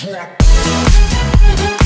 track.